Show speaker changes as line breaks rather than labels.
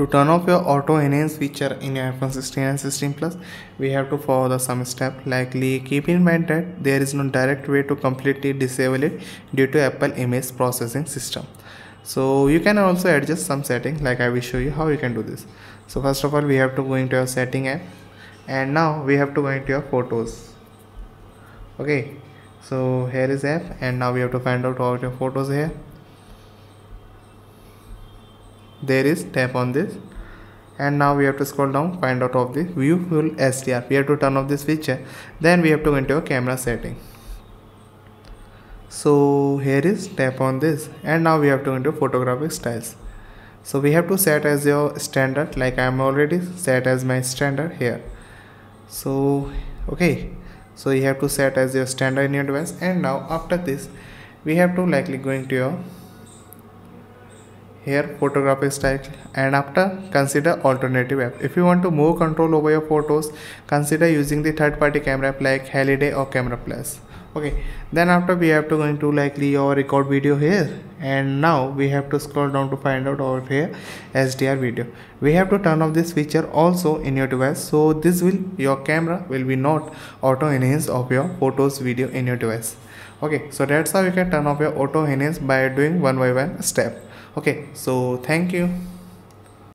to turn off your auto enhance feature in your iphone 16 and 16 plus we have to follow the some step. Likely keep in mind that there is no direct way to completely disable it due to apple image processing system. So you can also adjust some setting like i will show you how you can do this. So first of all we have to go into your setting app and now we have to go into your photos. Okay so here is app and now we have to find out all your photos here there is tap on this. And now we have to scroll down find out of the view full HDR we have to turn off this feature. Then we have to go into a camera setting. So here is tap on this. And now we have to go into photographic styles. So we have to set as your standard like I am already set as my standard here. So okay. So you have to set as your standard in your device. And now after this we have to likely go into your here photographic style and after consider alternative app. If you want to more control over your photos consider using the third party camera app like Halide or camera plus. Okay then after we have to go into likely your record video here and now we have to scroll down to find out over here HDR video. We have to turn off this feature also in your device. So this will your camera will be not auto enhance of your photos video in your device. Okay so that's how you can turn off your auto enhance by doing one by one step. Okay so thank you